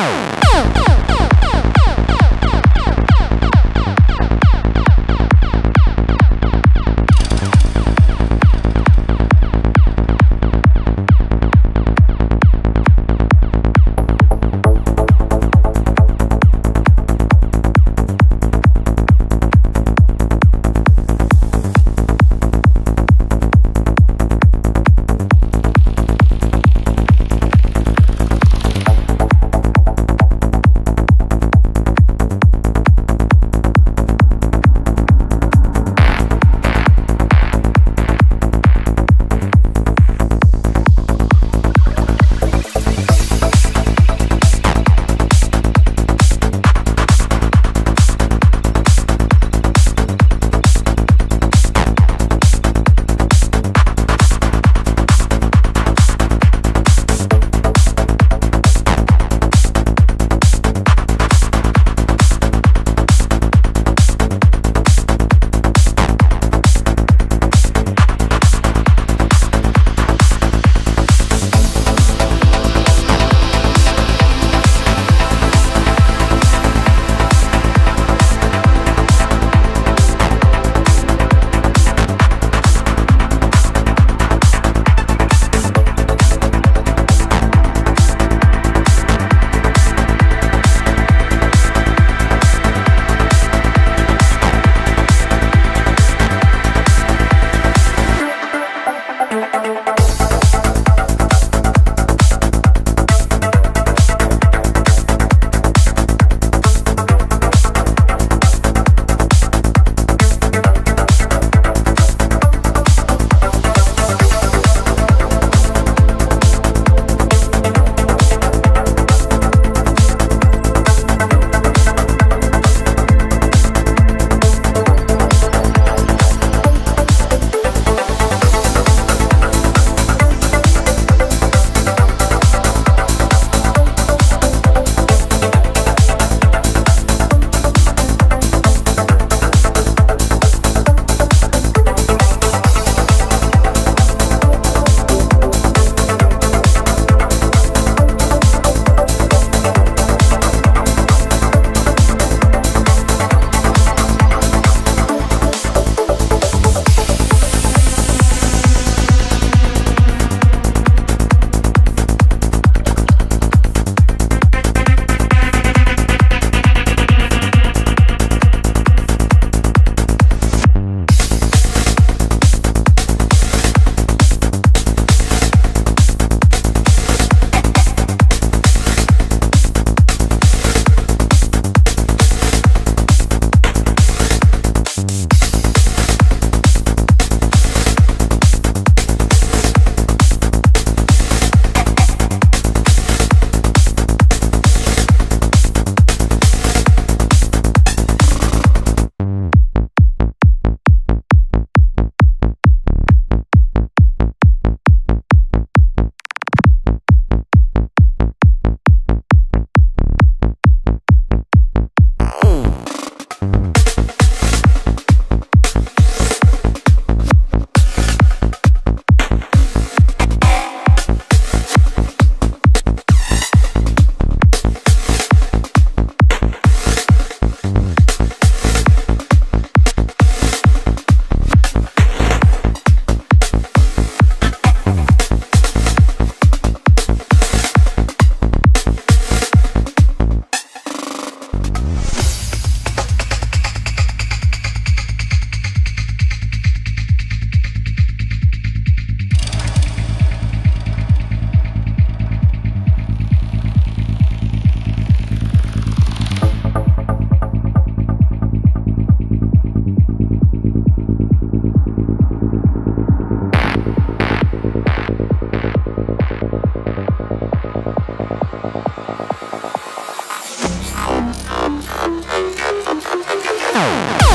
Wow. Oh!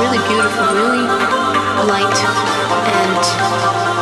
really beautiful, really light, and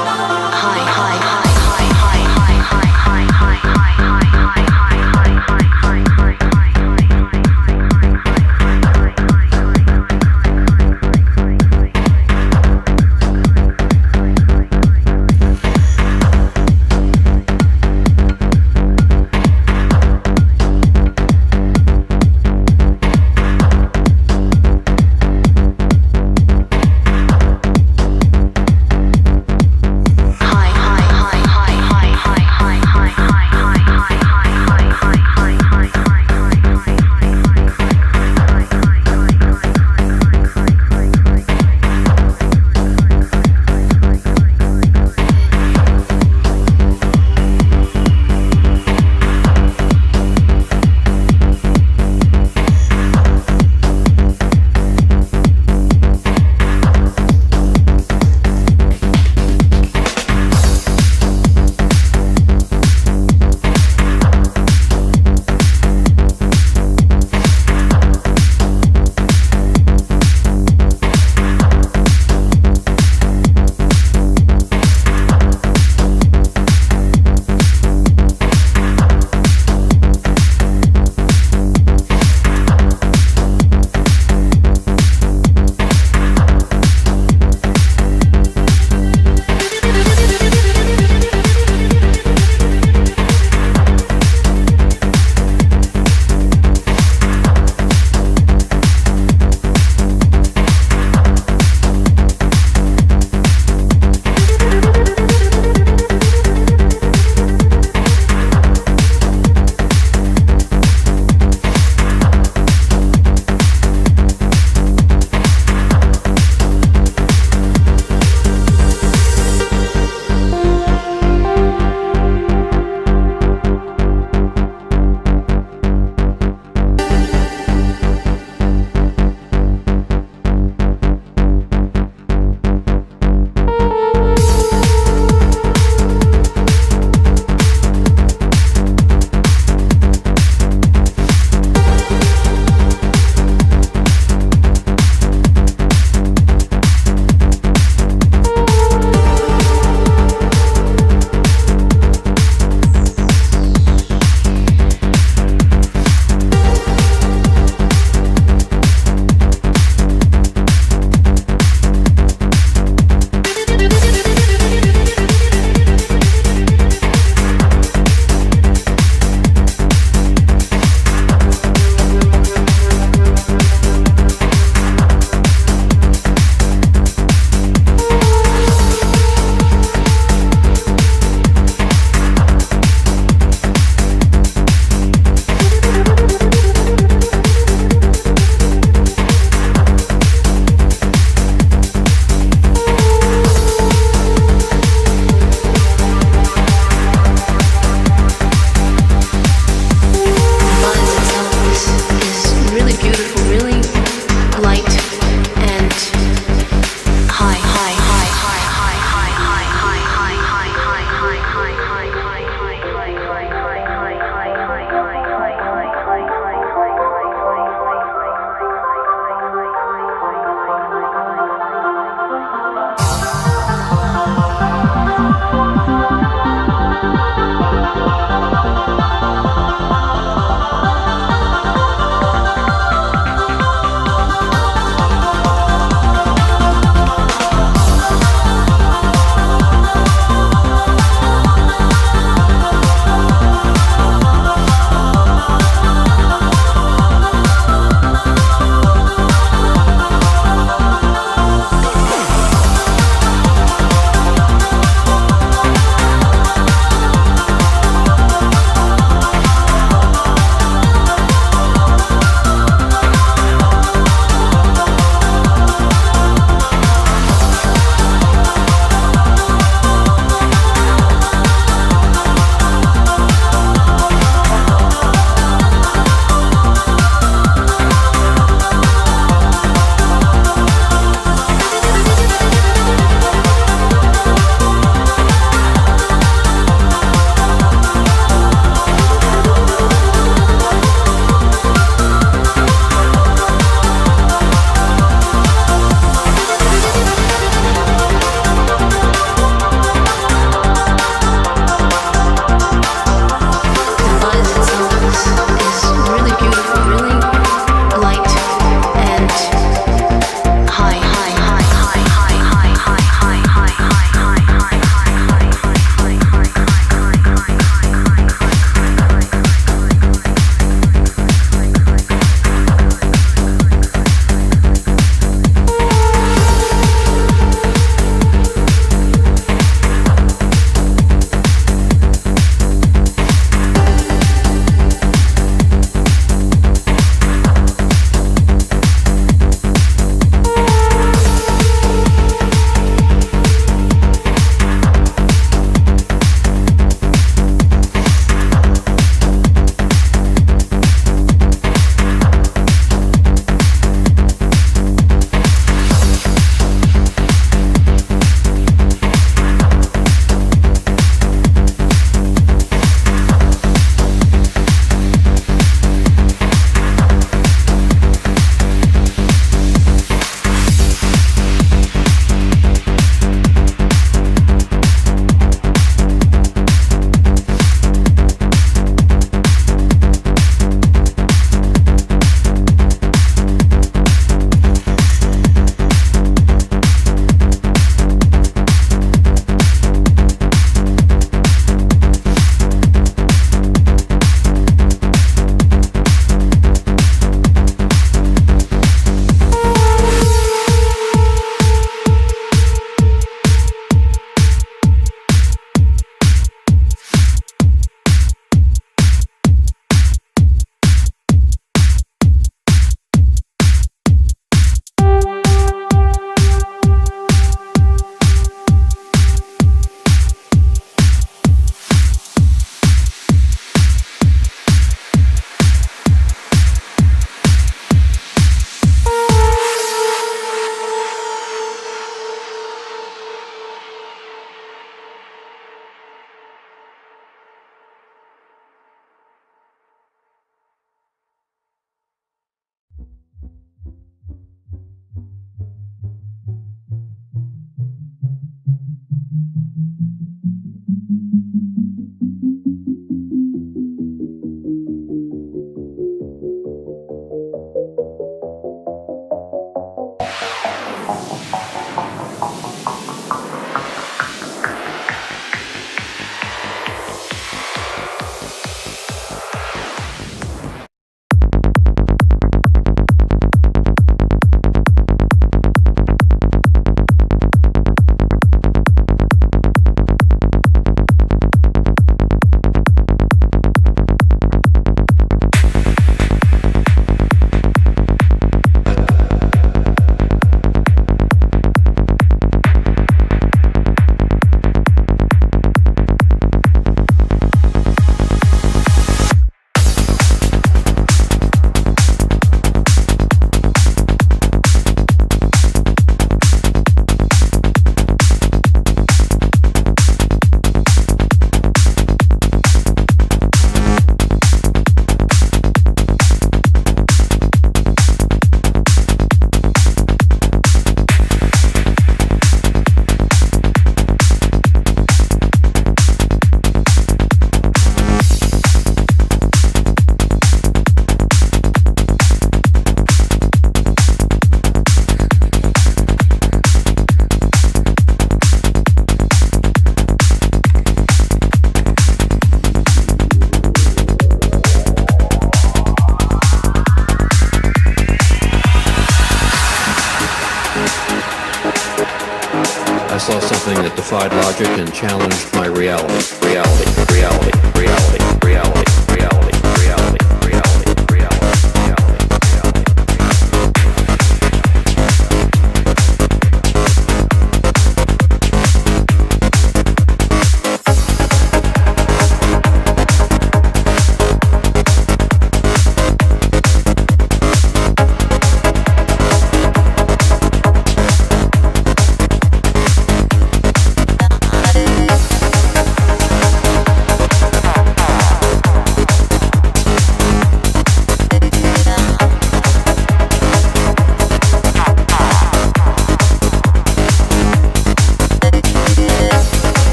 and challenged my reality. Reality.